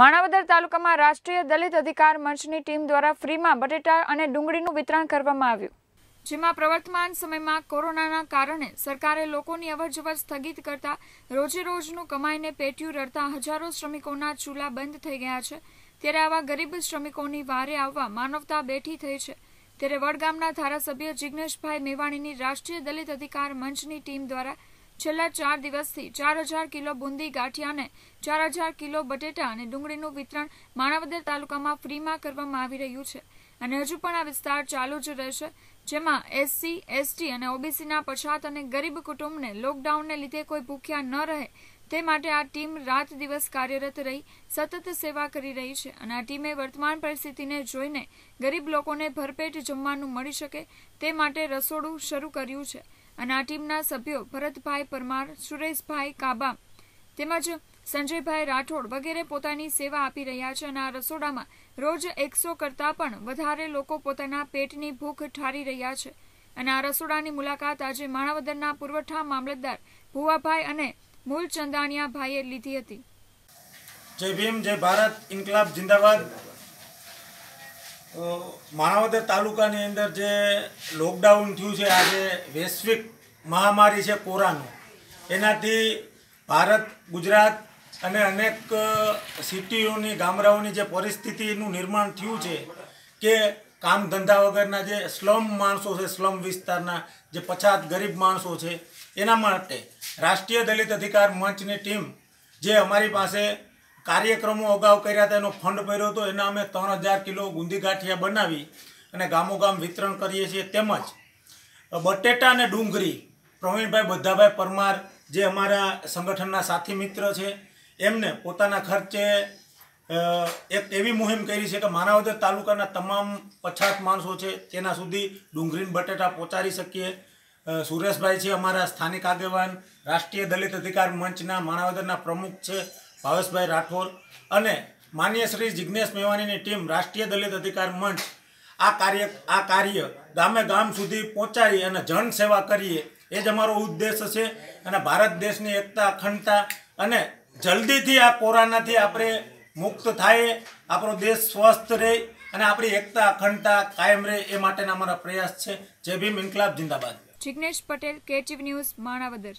માણાવદર તાલુકામાં રાષ્ટ્રીય દલિત અધિકાર મંચની ટીમ દ્વારા ફ્રીમાં બટેટા અને ડુંગળીનું વિતરણ કરવામાં આવ્યું. જેમાં પ્રવર્તમાન સમયમાં કોરોનાના કારણે સરકારે લોકોની અવરજવર સ્થગિત કરતા રોજે રોજનું કમાઈને પેટ્યું રડતા હજારો શ્રમિકોના ચૂલા બંધ થઈ ગયા છે. ત્યારે આવા ગરીબ શ્રમિકોની વારે આવવા માનવતા બેઠી થઈ છે. ત્યારે વડગામના ધારાસભ્ય જિગ્નેશભાઈ મેવાણીની રાષ્ટ્રીય દલિત અધિકાર મંચની ટીમ દ્વારા છેલ્લા ચાર દિવસથી ચાર હજાર કિલો બુંદી, ગાંઠિયા અને ચાર હજાર કિલો બટેટા અને ડુંગળીનું વિતરણ માણાવદર તાલુકામાં ફ્રીમાં કરવામાં આવી રહ્યું છે. અને હજુ પણ આ વિસ્તાર ચાલુ જ રહેશે, જેમાં એસસી, એસટી અને ઓબીસીના પછાત અને ગરીબ કુટુંબને લોકડાઉનને લીધે કોઈ ભૂખ્યા ન રહે તે માટે આ ટીમ રાત દિવસ કાર્યરત રહી, સતત સેવા કરી રહી છે અને આ ટીમે વર્તમાન પરિસ્થિતિને જોઈને ગરીબ લોકોને ભરપેટ જમવાનું મળી શકે તે માટે રસોડું શરૂ કર્યું છે. અને આ ટીમના સભ્યો ભરતભાઈ પરમાર, સુરેશભાઈ કાબા તેમજ સંજયભાઈ રાઠોડ વગેરે પોતાની સેવા આપી રહ્યા છે અને આ રસોડામાં રોજ એકસો કરતાં પણ વધારે લોકો પોતાના પેટની ભૂખ ઠારી રહ્યા છે. અને આ રસોડાની મુલાકાત આજે માણાવદરના પુરવઠા મામલતદાર ભુવાભાઈ અને મૂળ ચંદાણિયા ભાઈએ લીધી હતી. જય ભીમ, જય ભારત, ઇન્કલાબ, જિંદાબાદ. માણાવદર તાલુકાની અંદર જે લોકડાઉન થયું છે, આજે વૈશ્વિક મહામારી છે કોરાનું એનાથી ભારત, ગુજરાત અને અનેક સિટીઓની, ગામડાઓની જે પરિસ્થિતિનું નિર્માણ થયું છે કે કામ ધંધા વગરના જે સ્લમ માણસો છે, સ્લમ વિસ્તારના જે પછાત ગરીબ માણસો છે, એના માટે રાષ્ટ્રીય દલિત અધિકાર મંચની ટીમ જે અમારી પાસે કાર્યક્રમો અગાઉ કર્યા હતા, એનો ફંડ ભર્યો હતો, એના અમે ત્રણ હજાર કિલો ગુંદી ગાંઠિયા બનાવી અને ગામોગામ વિતરણ કરીએ છીએ તેમજ બટેટા અને ડુંગળી. પ્રવીણભાઈ બધાભાઈ પરમાર જે અમારા સંગઠનના સાથી મિત્ર છે, એમને પોતાના ખર્ચે એક એવી મુહિમ કરી છે કે માનાવદર તાલુકાના તમામ પછાત માણસો છે, તેના સુધી ડુંગળીને બટેટા પહોંચાડી શકીએ. સુરેશભાઈ છે અમારા સ્થાનિક આગેવાન, રાષ્ટ્રીય દલિત અધિકાર મંચના માણાવદરના પ્રમુખ છે ભાવેશભાઈ રાઠોડ અને માન્ય શ્રી જિજ્ઞેશ મેવાણીની ટીમ રાષ્ટ્રીય દલિત અધિકાર મંચ આ કાર્ય આ કાર્ય ગામે ગામ સુધી પહોંચાડી અને જન સેવા કરીએ, એ જ અમારો ઉદ્દેશ છે અને ભારત દેશની એકતા, અખંડતા અને જલ્દીથી આ કોરોનાથી આપણે મુક્ત થાય, આપણો દેશ સ્વસ્થ રહે અને આપણી એકતા, અખંડતા કાયમ રહે એ માટેના અમારા પ્રયાસ છે. જય ભીમ, ઇન્કલાબ, જિંદાબાદ. Jignesh Patel, KTV news, Manavadar.